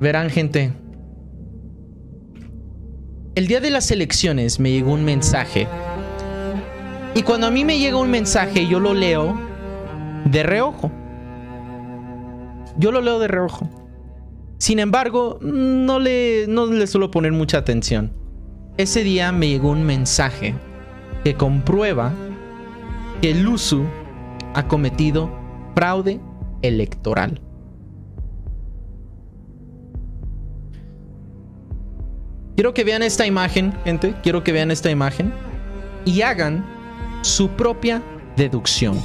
Verán, gente. El día de las elecciones me llegó un mensaje. Y cuando a mí me llega un mensaje, yo lo leo de reojo. Yo lo leo de reojo. Sin embargo, no le, no suelo poner mucha atención. Ese día me llegó un mensaje que comprueba que Luzu ha cometido fraude electoral. Quiero que vean esta imagen, gente. Quiero que vean esta imagen y hagan su propia deducción.